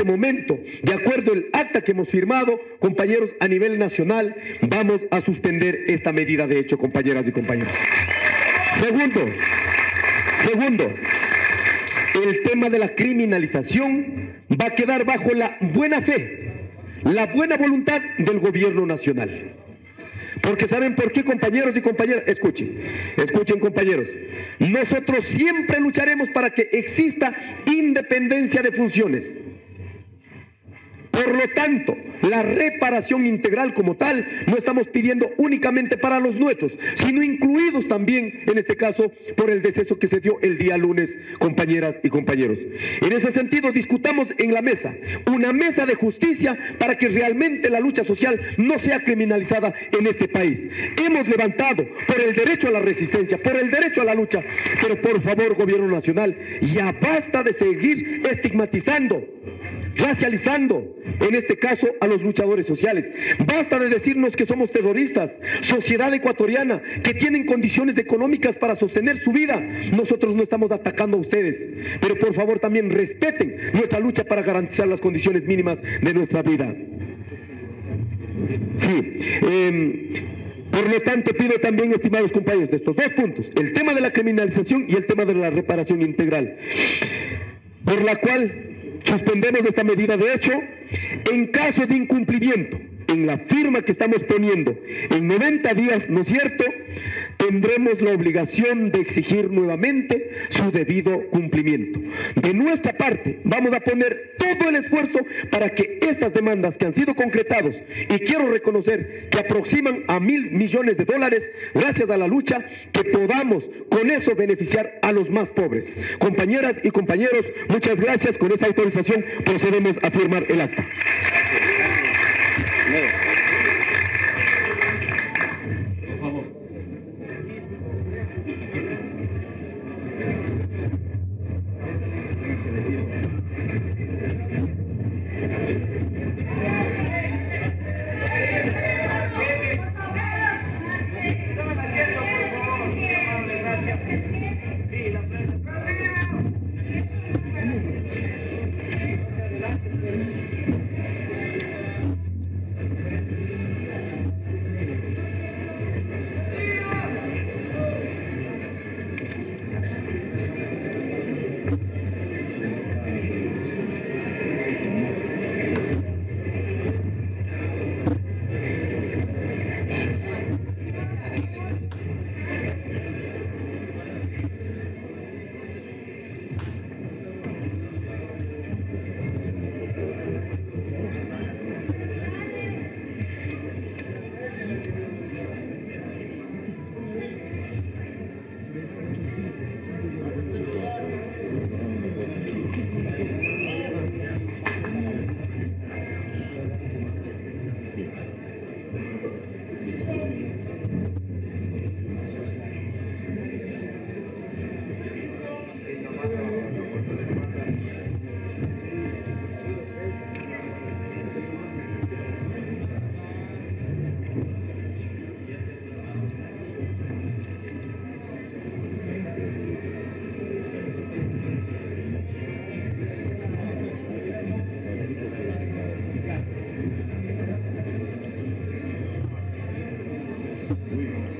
este momento, de acuerdo al acta que hemos firmado, compañeros, a nivel nacional, vamos a suspender esta medida de hecho, compañeras y compañeros. Segundo, segundo, el tema de la criminalización va a quedar bajo la buena fe, la buena voluntad del gobierno nacional. Porque saben por qué, compañeros y compañeras, escuchen, escuchen compañeros, nosotros siempre lucharemos para que exista independencia de funciones. Por lo tanto, la reparación integral como tal no estamos pidiendo únicamente para los nuestros, sino incluidos también, en este caso, por el deceso que se dio el día lunes, compañeras y compañeros. En ese sentido, discutamos en la mesa, una mesa de justicia para que realmente la lucha social no sea criminalizada en este país. Hemos levantado por el derecho a la resistencia, por el derecho a la lucha, pero por favor, gobierno nacional, ya basta de seguir estigmatizando racializando, en este caso, a los luchadores sociales. Basta de decirnos que somos terroristas, sociedad ecuatoriana, que tienen condiciones económicas para sostener su vida. Nosotros no estamos atacando a ustedes, pero por favor también respeten nuestra lucha para garantizar las condiciones mínimas de nuestra vida. Sí. Em, por lo tanto, pido también, estimados compañeros, de estos dos puntos, el tema de la criminalización y el tema de la reparación integral, por la cual suspendemos esta medida de hecho en caso de incumplimiento en la firma que estamos poniendo en 90 días, ¿no es cierto? Tendremos la obligación de exigir nuevamente su debido cumplimiento. De nuestra parte, vamos a poner todo el esfuerzo para que estas demandas que han sido concretados, y quiero reconocer que aproximan a mil millones de dólares, gracias a la lucha, que podamos con eso beneficiar a los más pobres. Compañeras y compañeros, muchas gracias. Con esta autorización procedemos a firmar el acta. Please.